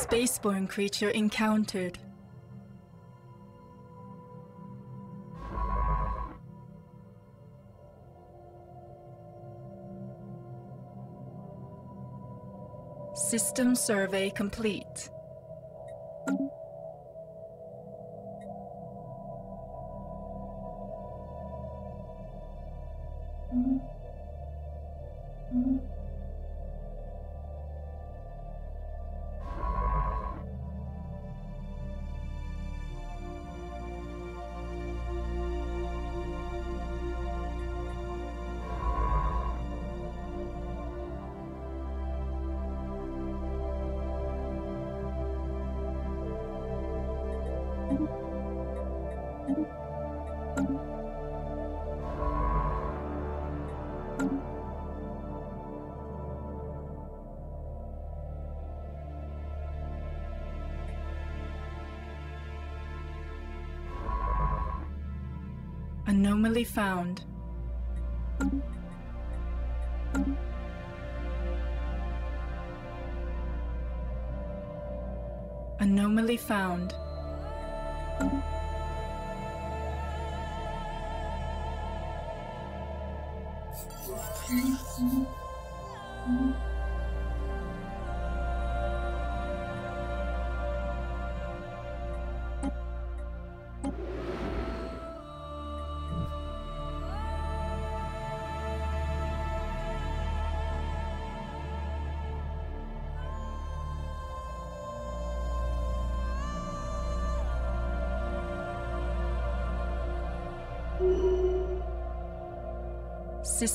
Spaceborne creature encountered. System survey complete. Anomaly found. Anomaly found.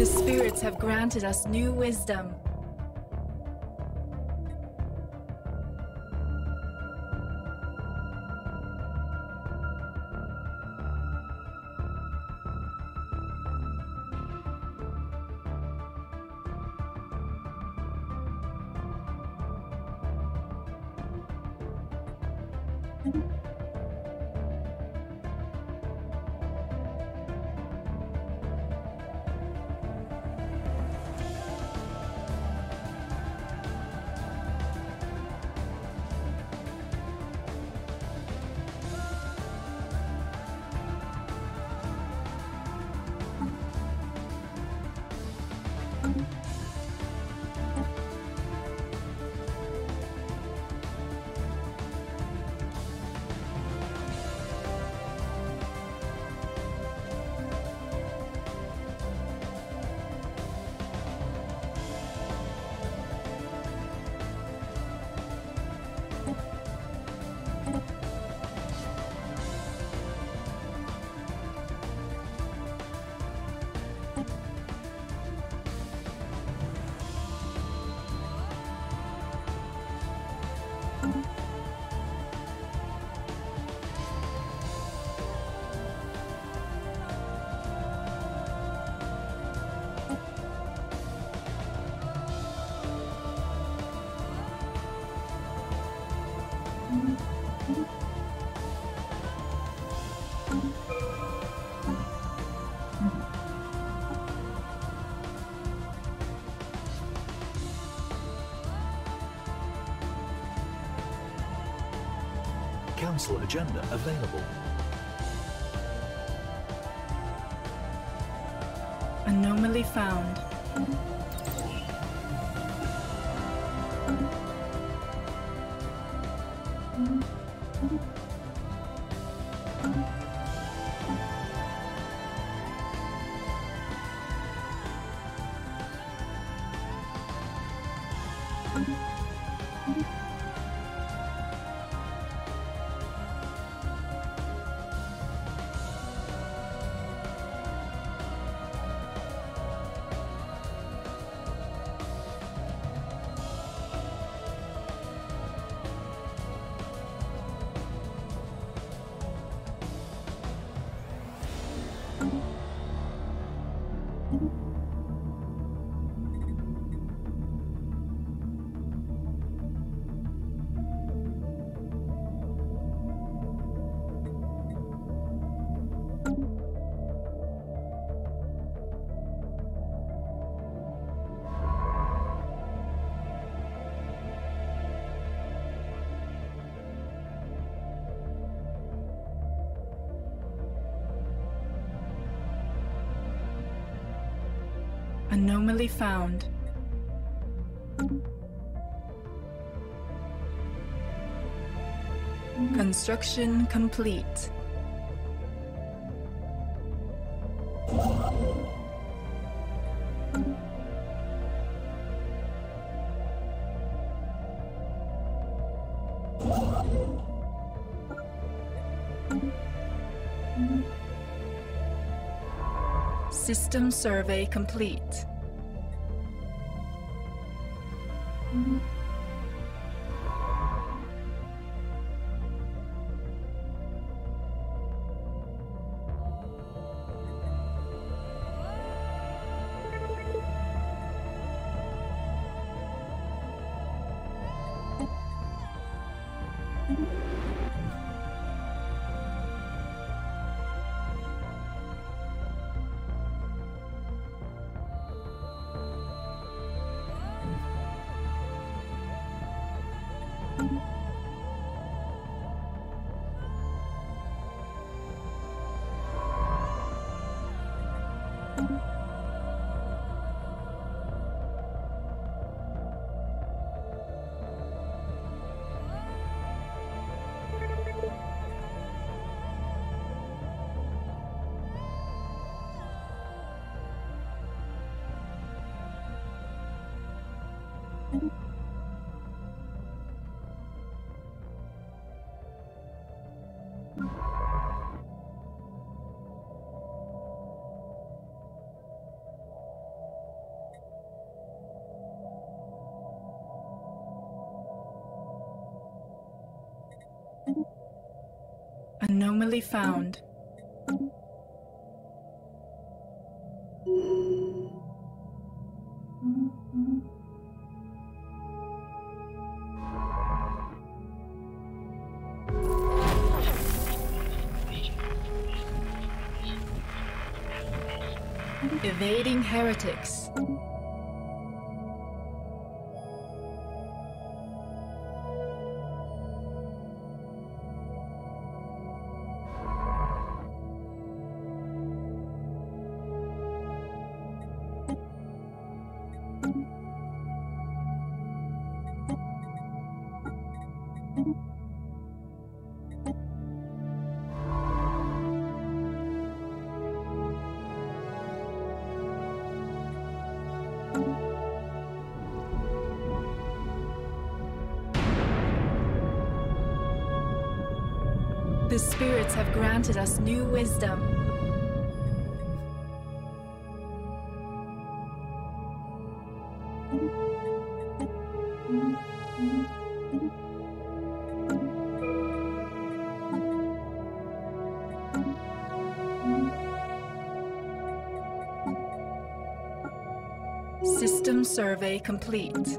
The spirits have granted us new wisdom. Thank Anomaly found. Construction complete. System survey complete. Anomaly found. Heretics. New wisdom. System survey complete.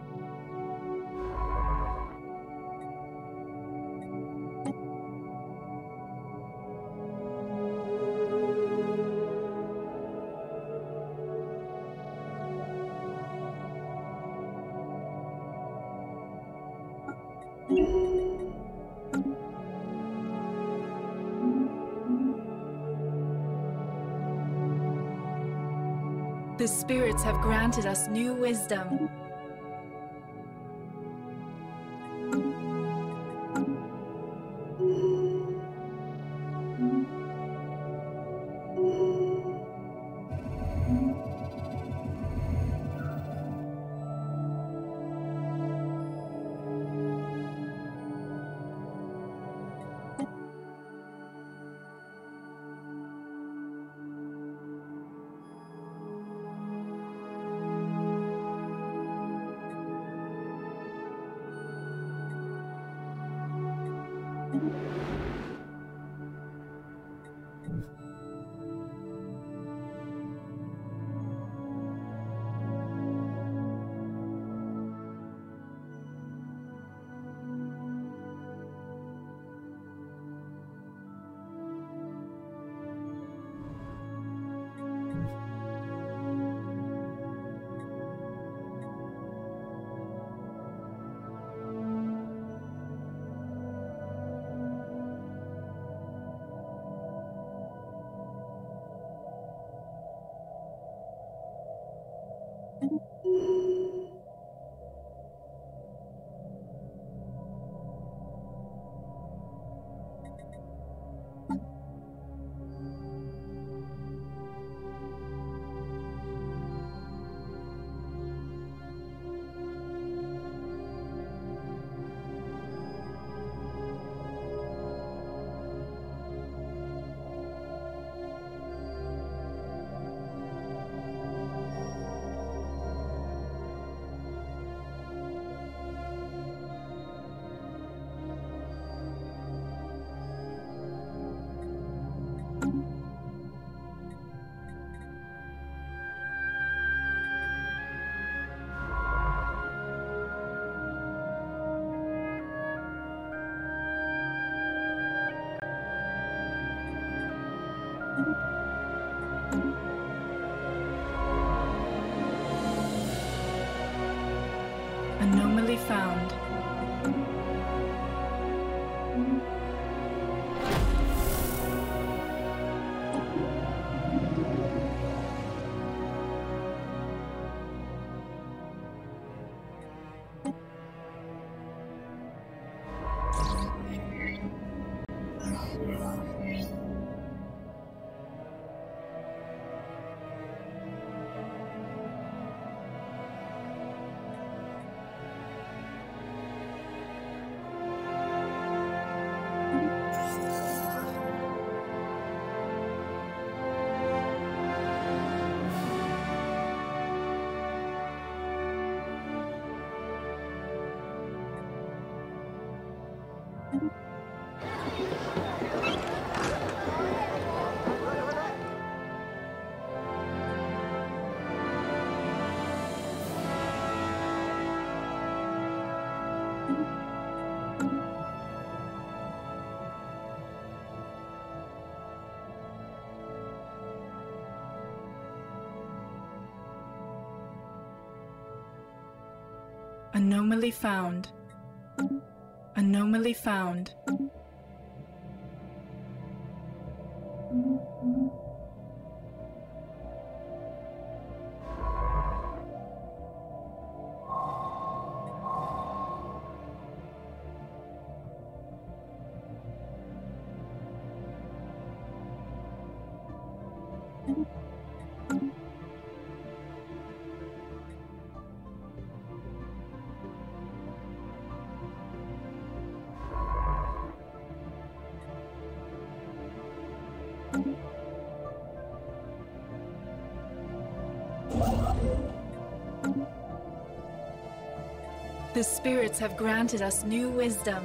Have granted us new wisdom. Anomaly found. Anomaly found. The spirits have granted us new wisdom.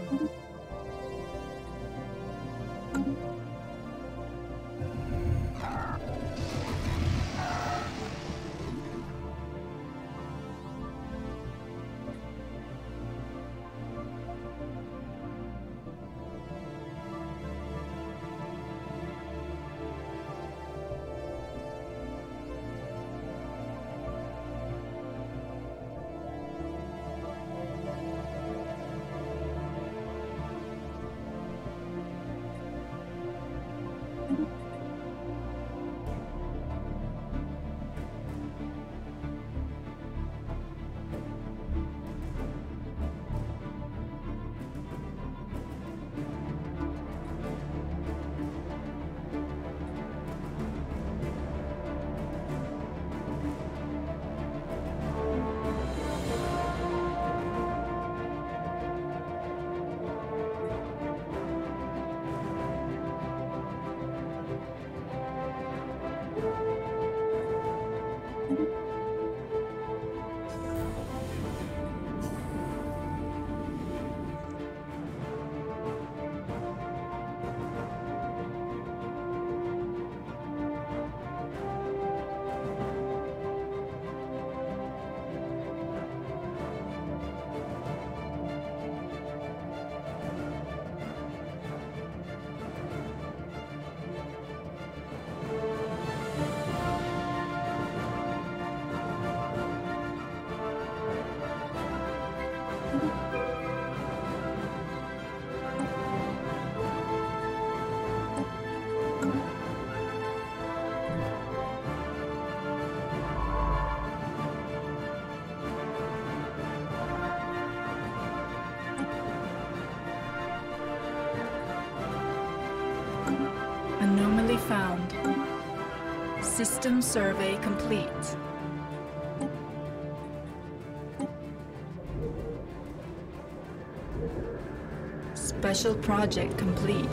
System survey complete. Special project complete.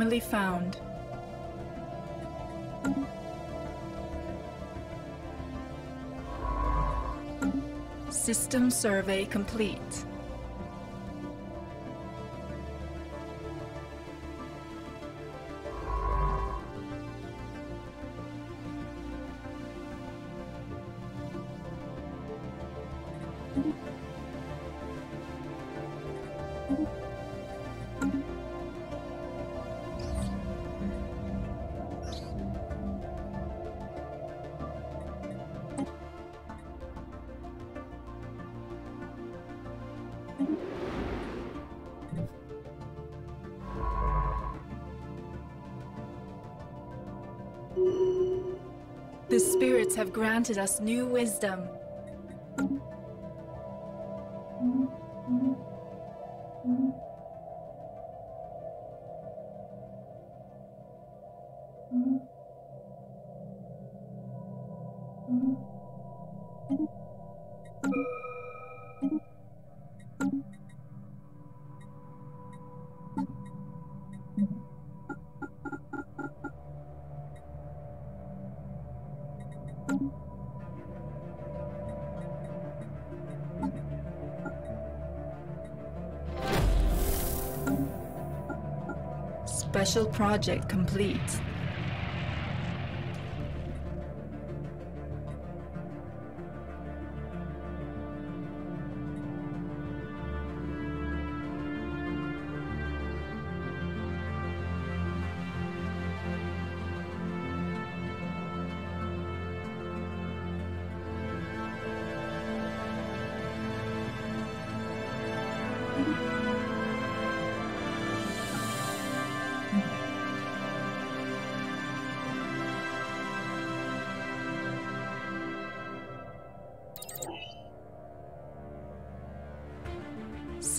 Anomaly found. System survey complete. The spirits have granted us new wisdom. Special project complete.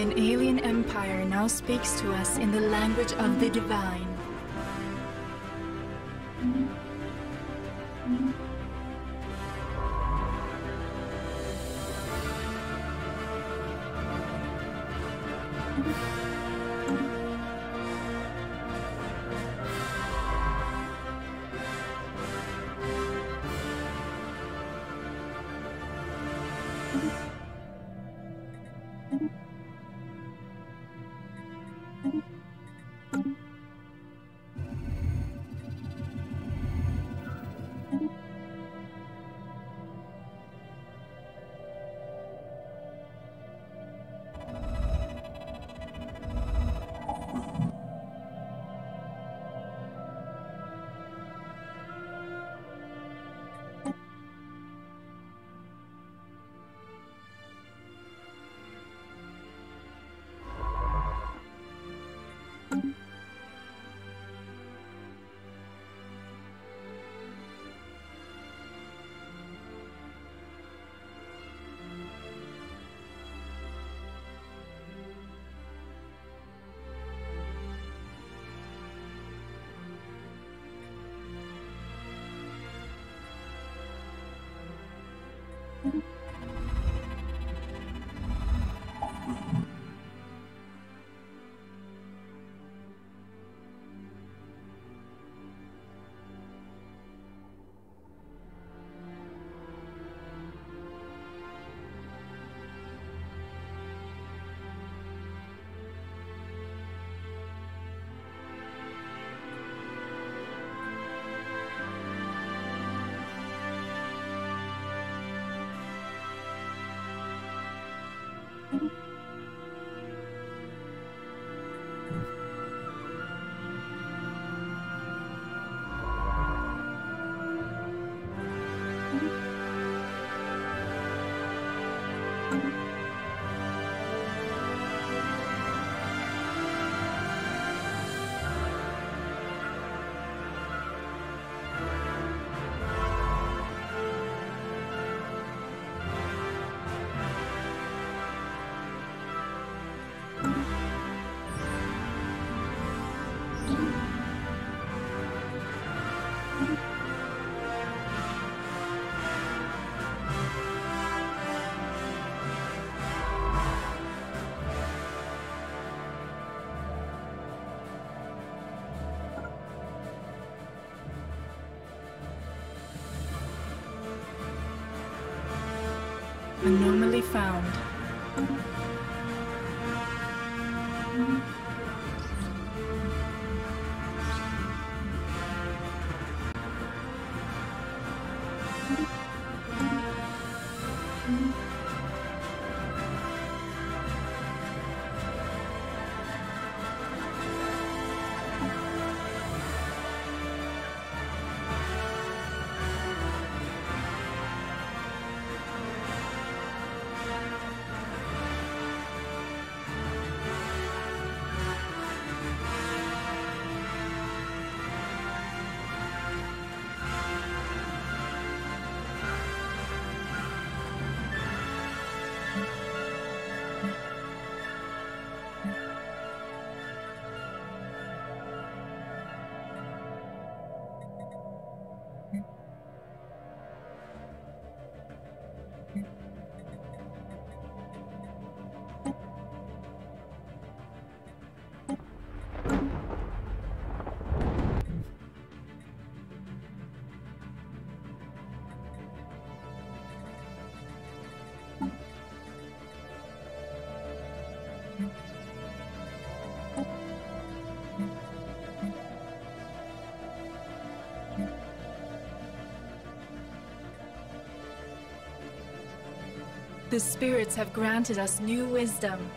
An alien empire now speaks to us in the language of the divine. Found. The spirits have granted us new wisdom.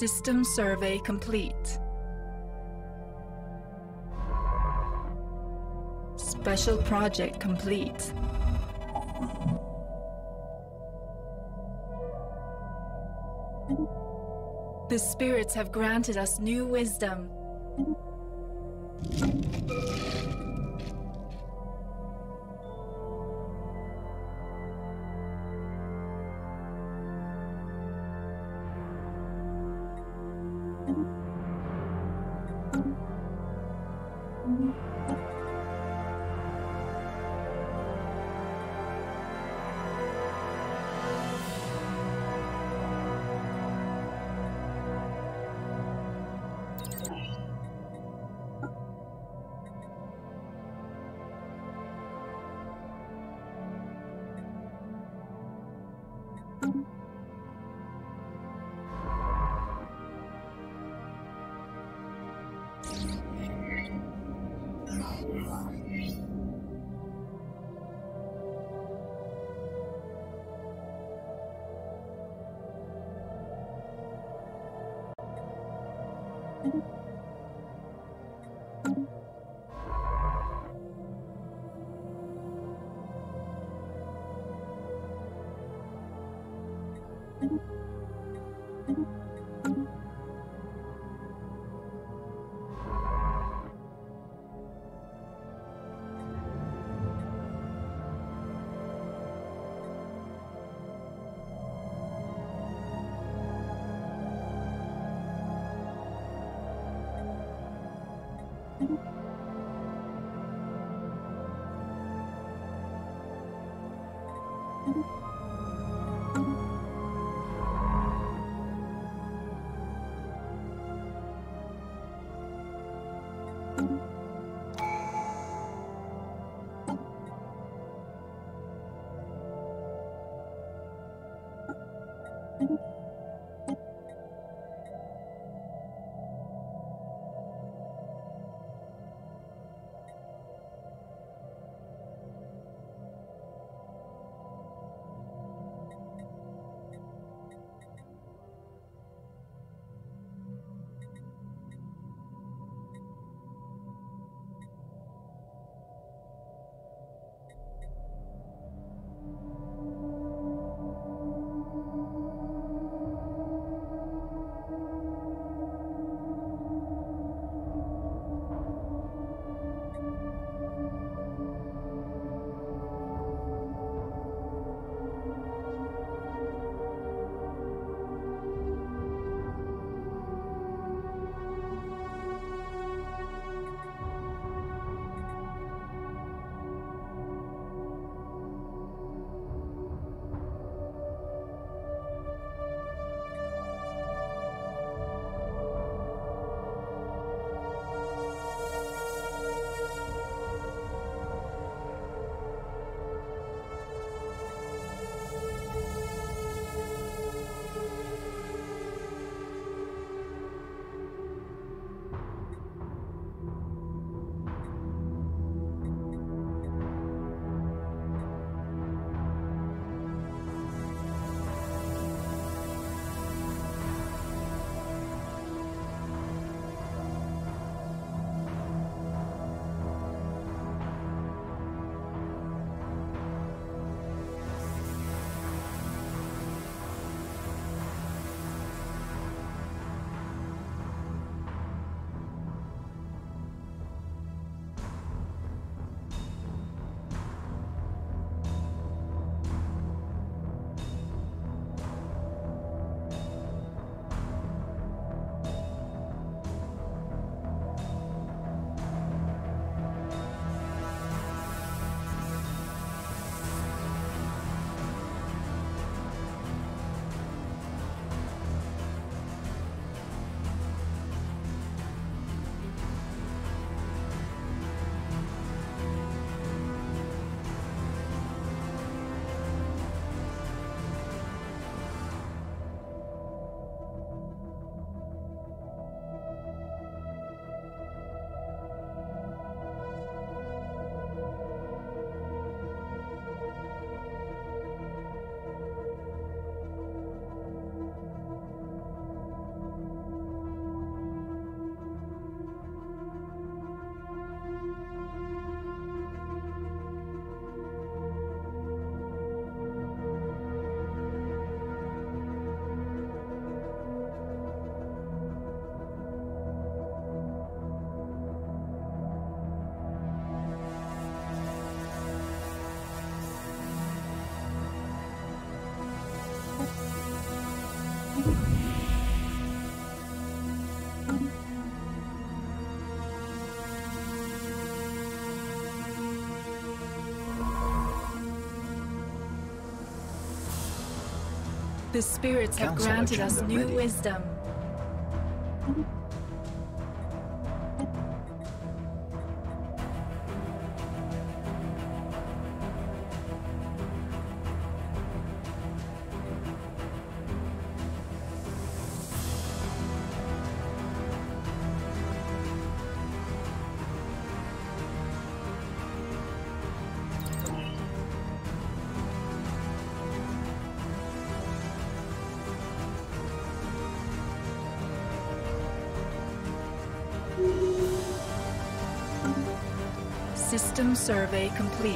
System survey complete. Special project complete. The spirits have granted us new wisdom. The spirits have granted us new wisdom. System survey complete.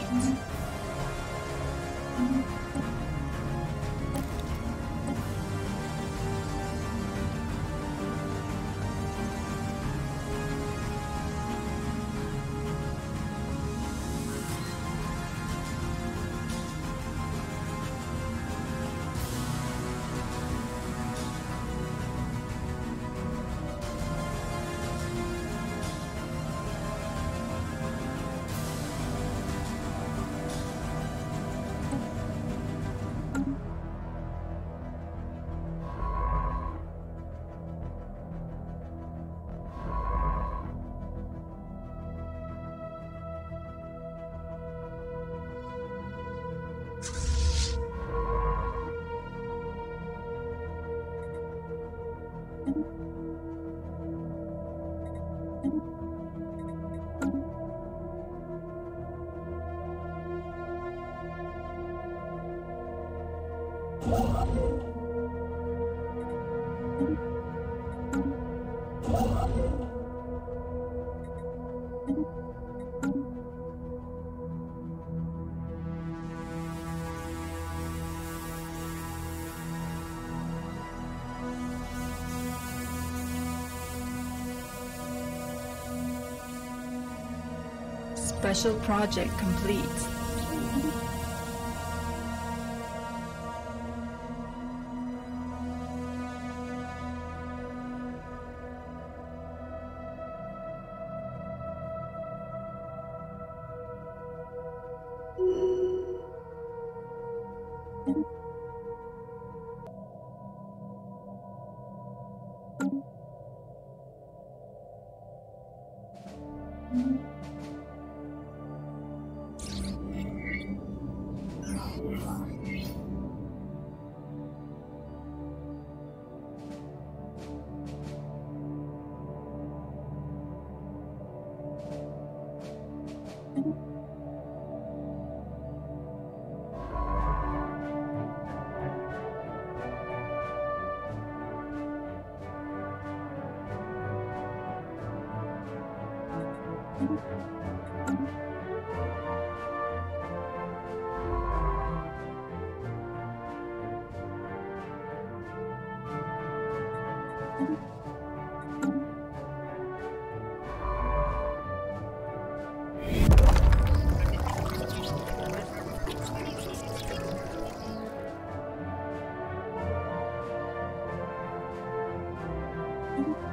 Special project complete.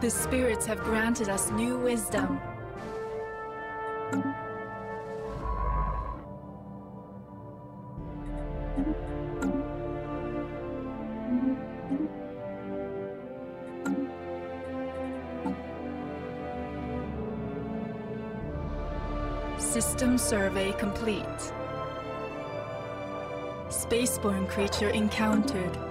The spirits have granted us new wisdom. Survey complete. Spaceborne creature encountered.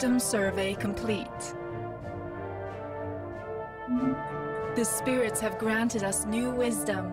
System survey complete. The spirits have granted us new wisdom.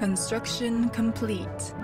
Construction complete.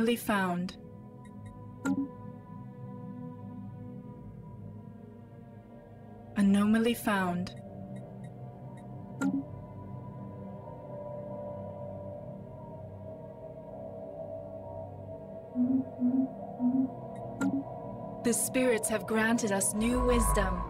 Anomaly found. Anomaly found. The spirits have granted us new wisdom.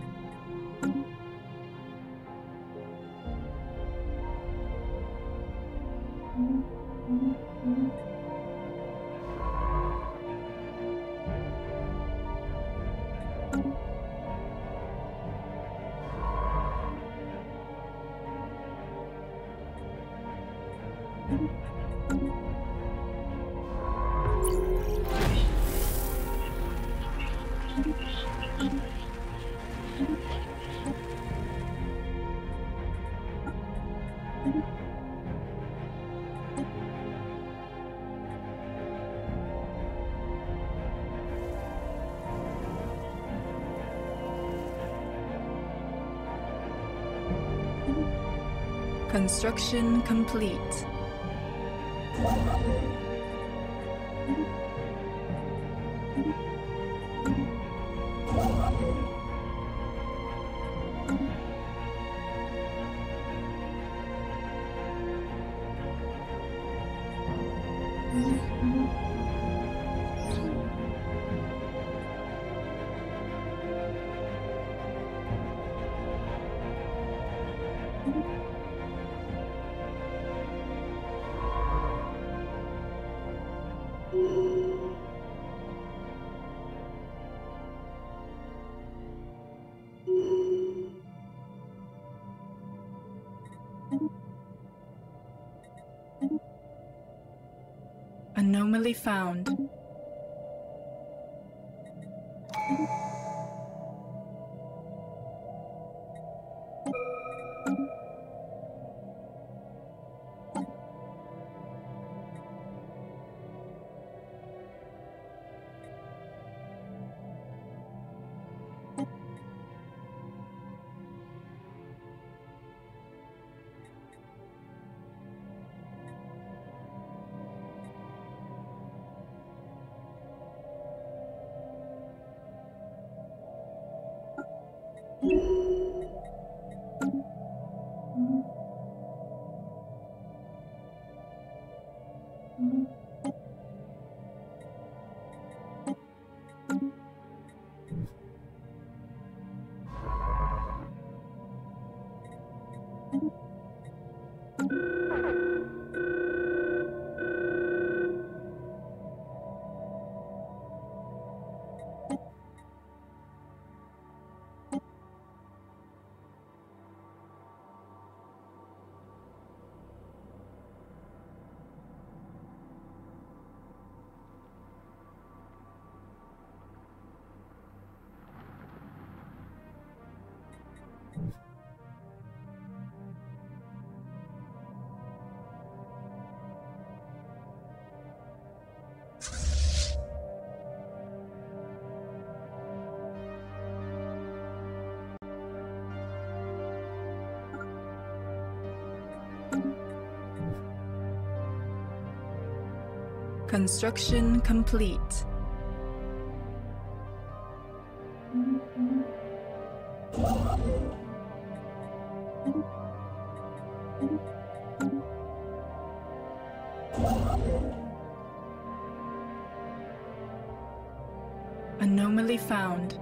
Construction complete. Anomaly found. Construction complete. Anomaly found.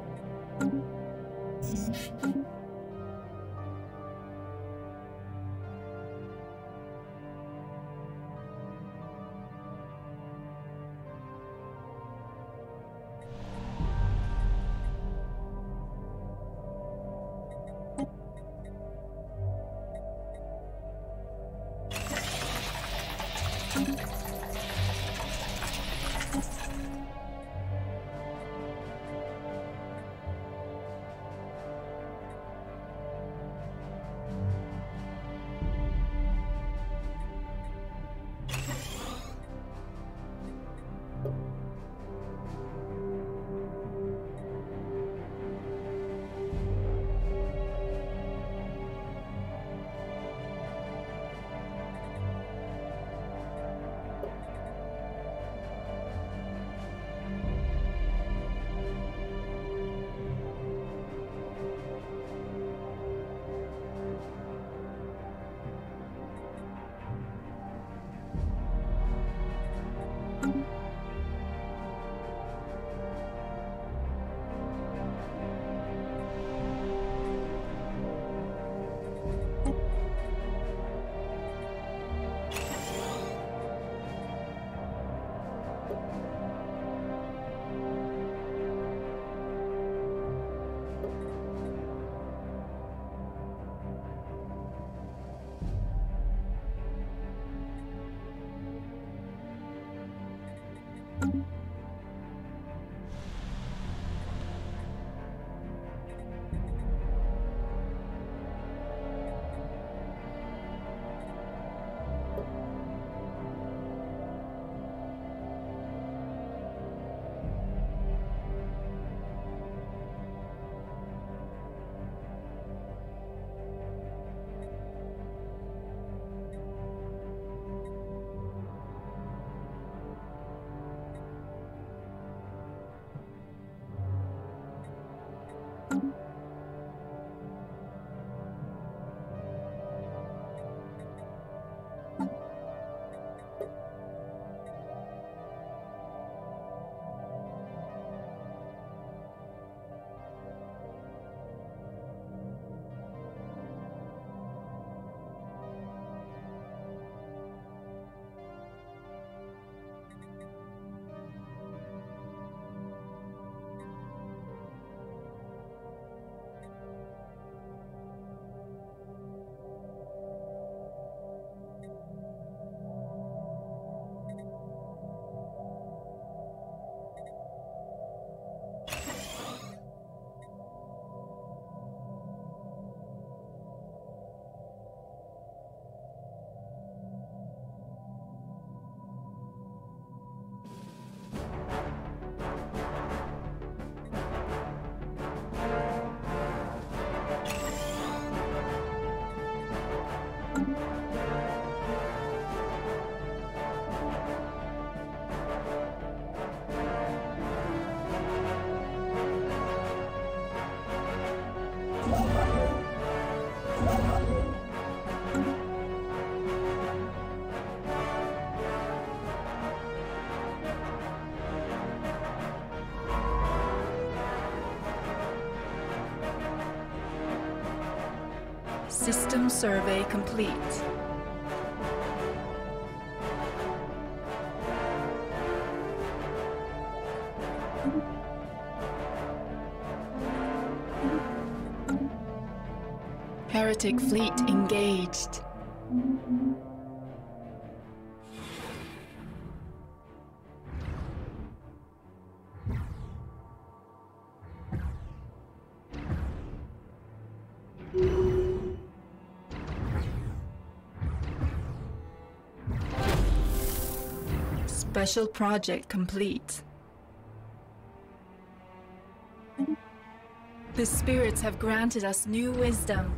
System survey complete. Heretic fleet engaged. Special project complete. The spirits have granted us new wisdom.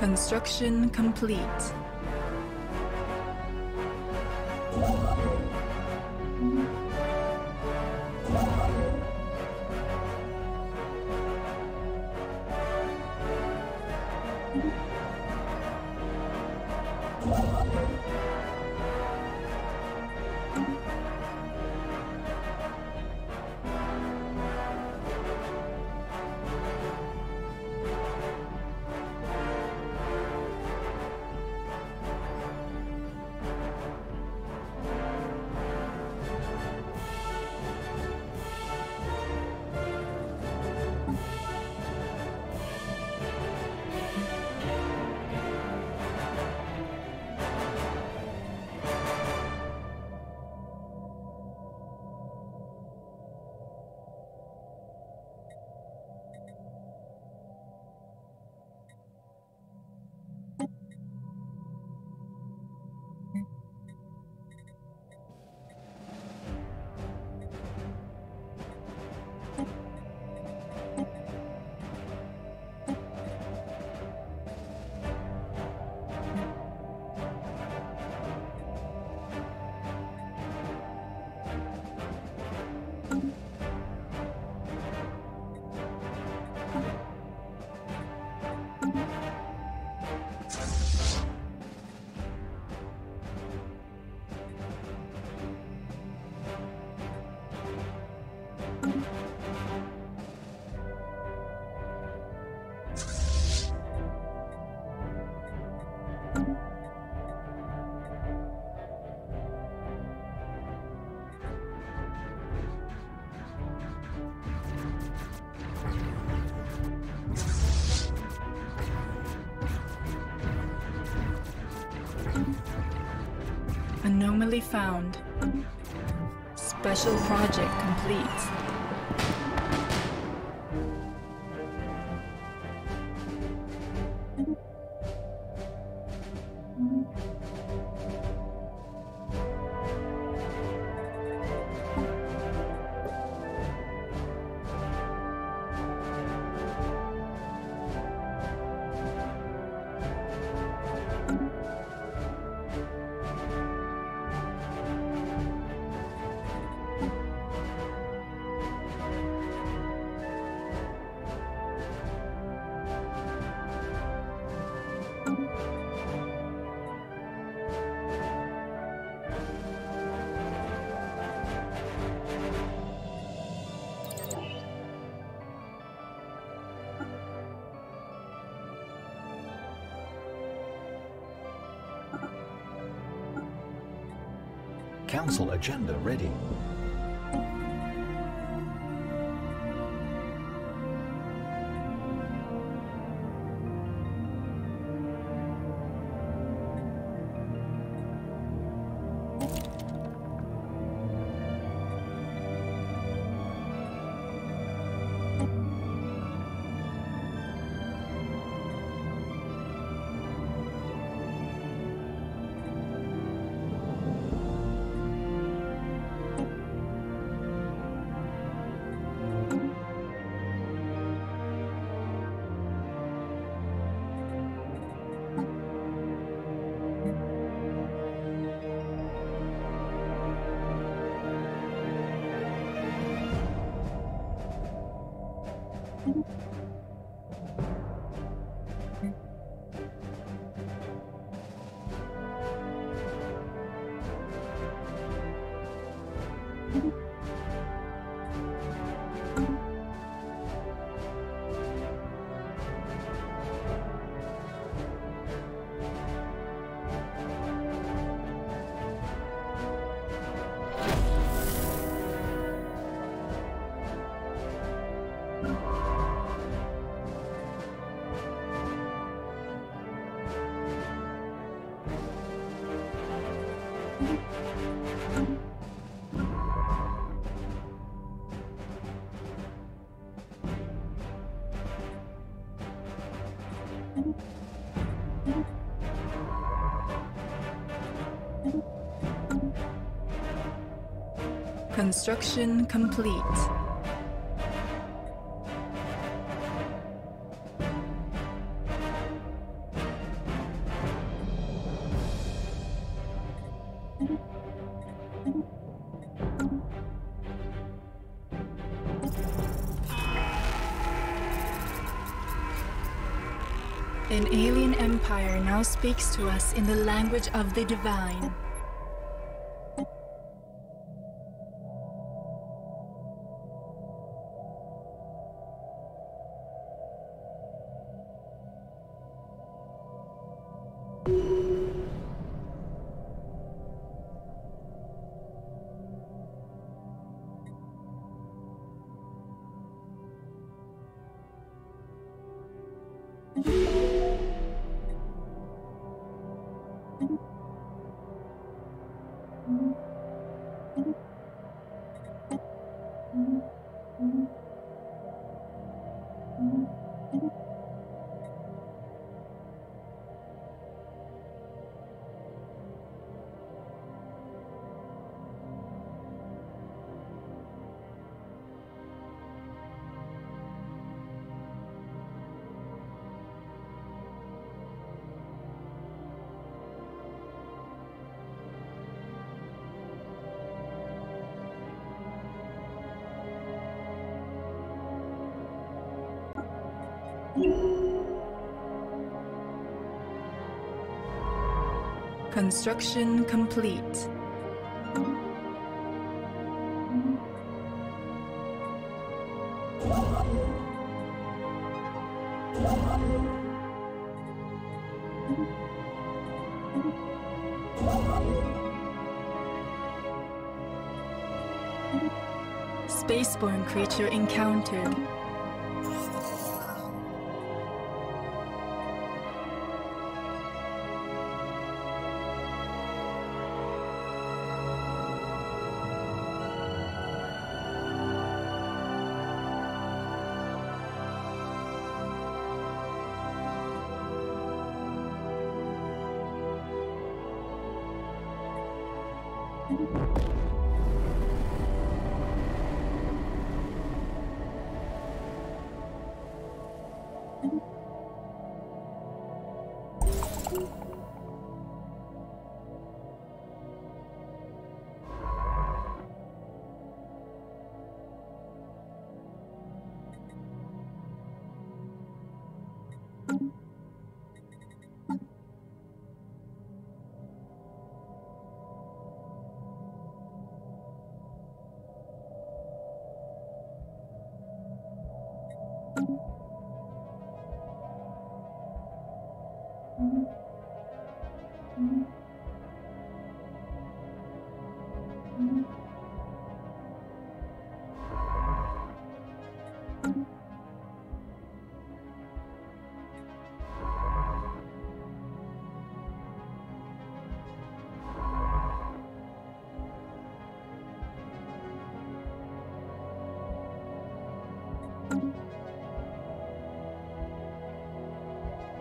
Construction complete. Anomaly found. Special project complete. Council agenda ready. Construction complete. An alien empire now speaks to us in the language of the divine. Construction complete. Spaceborne creature encountered.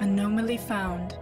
Anomaly found.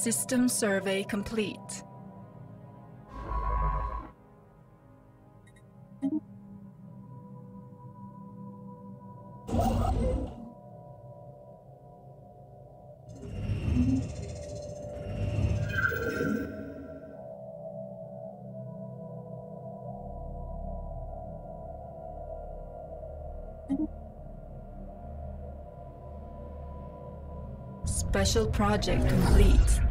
System survey complete. Special project complete.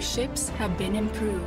Ships have been improved.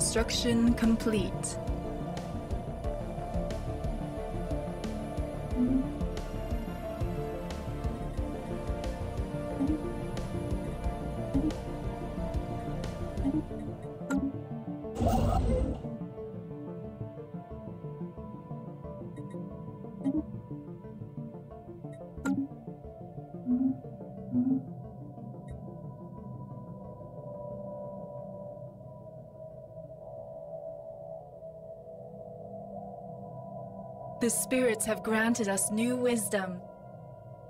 Construction complete. Spirits have granted us new wisdom.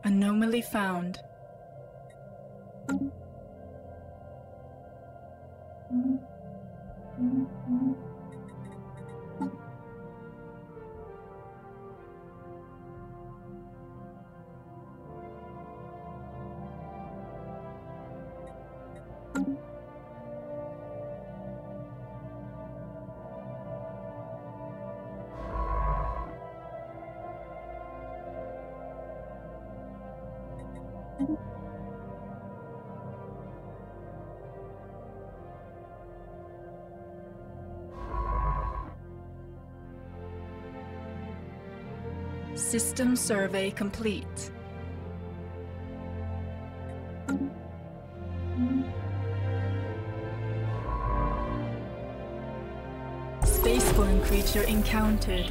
Anomaly found. System survey complete. Spaceborne creature encountered.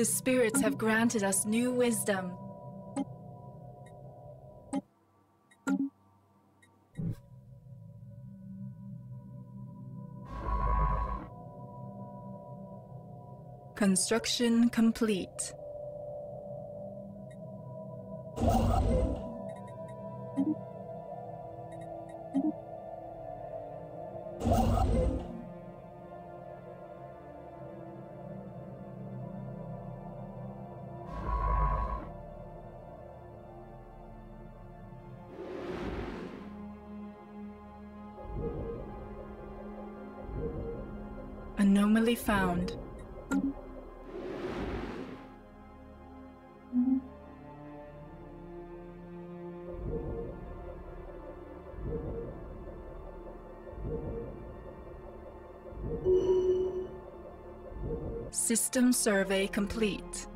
The spirits have granted us new wisdom. Construction complete. Found. System survey complete.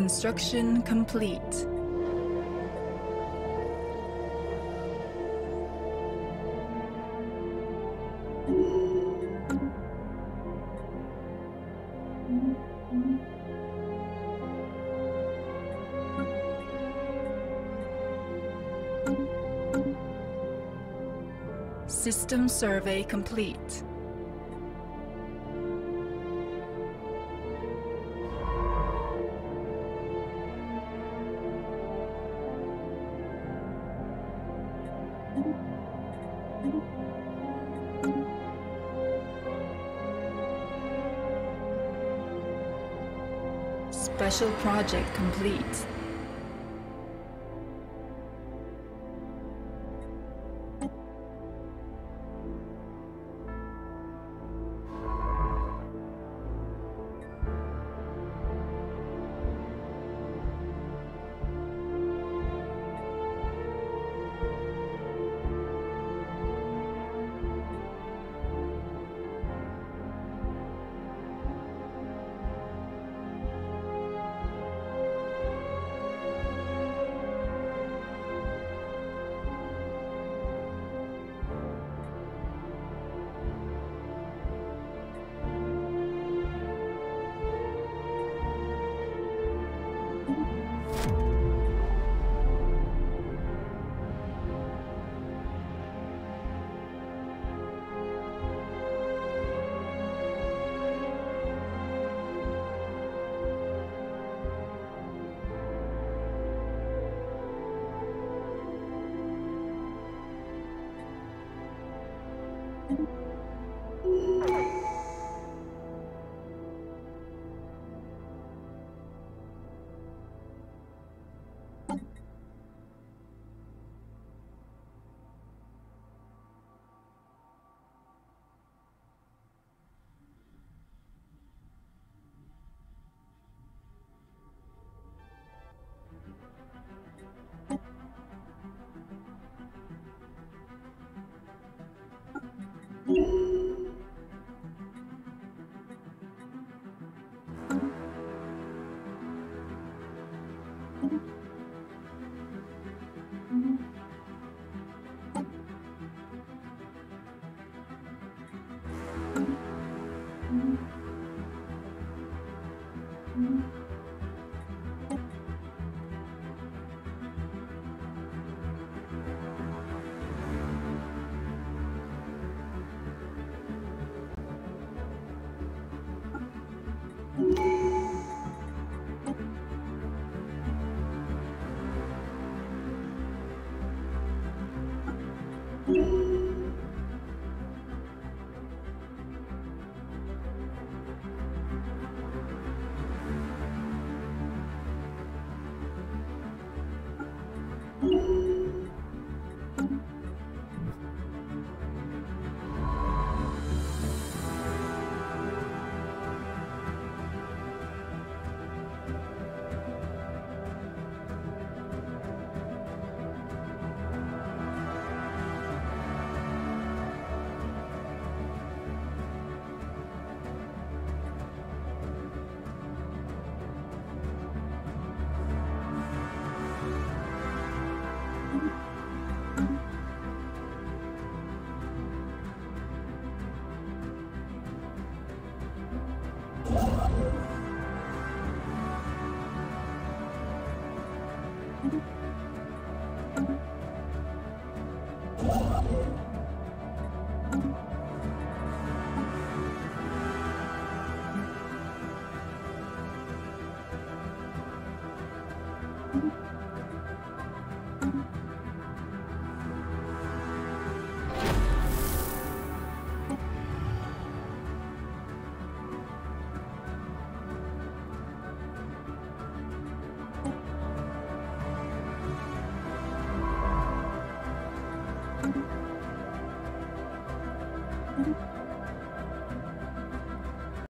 Construction complete. System survey complete. Special project complete.